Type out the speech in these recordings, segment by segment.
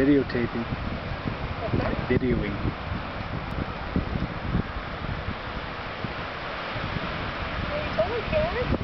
Videotaping. Videoing. Hey, hello, Cat. Do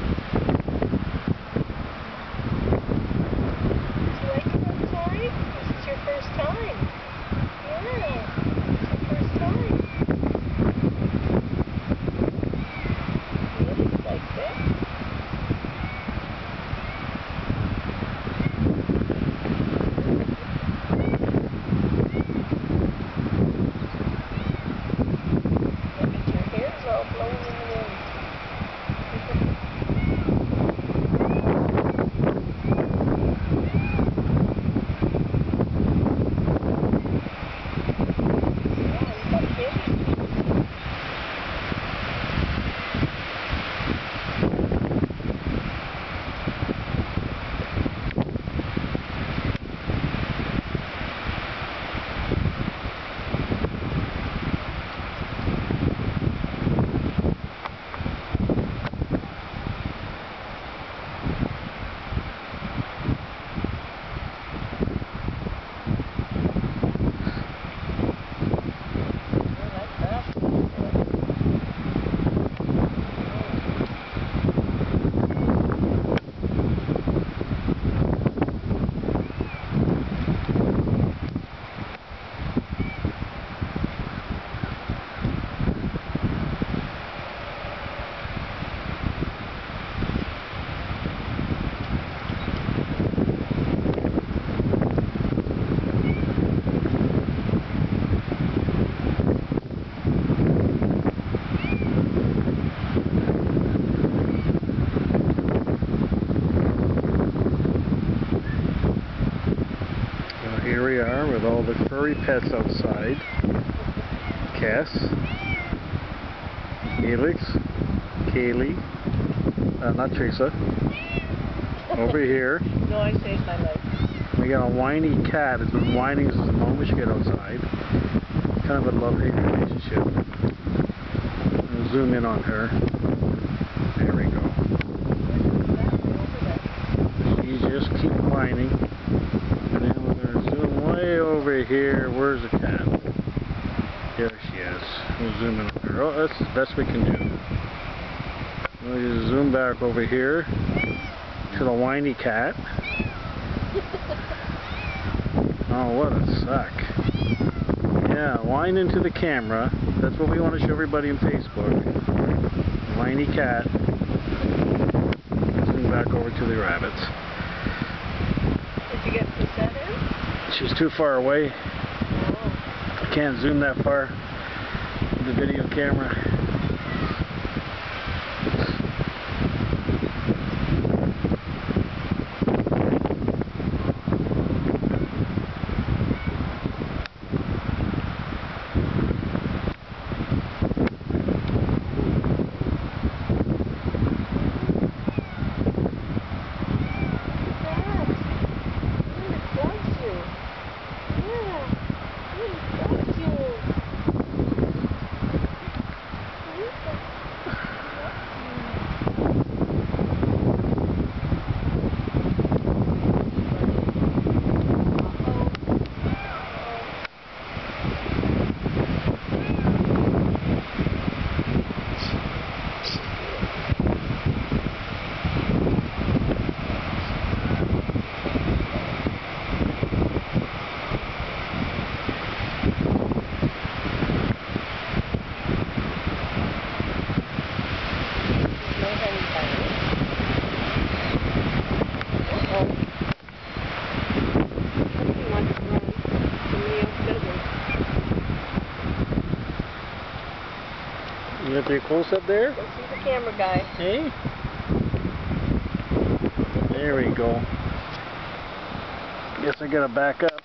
with all the furry pets outside. Kess, Neelix, Kaeli, uh, not Teresa. Over here, No, I saved my life. we got a whiny cat. It's been whining since the moment she got outside. Kind of a love-hate relationship. I'll zoom in on her. There we go. She just keep whining. Over here. Where's the cat? There she is. We'll zoom in on her. Oh, that's the best we can do. We'll just zoom back over here to the whiny cat. Oh, what a suck. Yeah, whine into the camera. That's what we want to show everybody on Facebook. Whiny cat. Let's Zoom back over to the rabbits. Did you get Plussette in? She's too far away. I can't zoom that far with the video camera. You got pretty close up there? Go see the camera guy. Hey? There we go. Guess I gotta back up.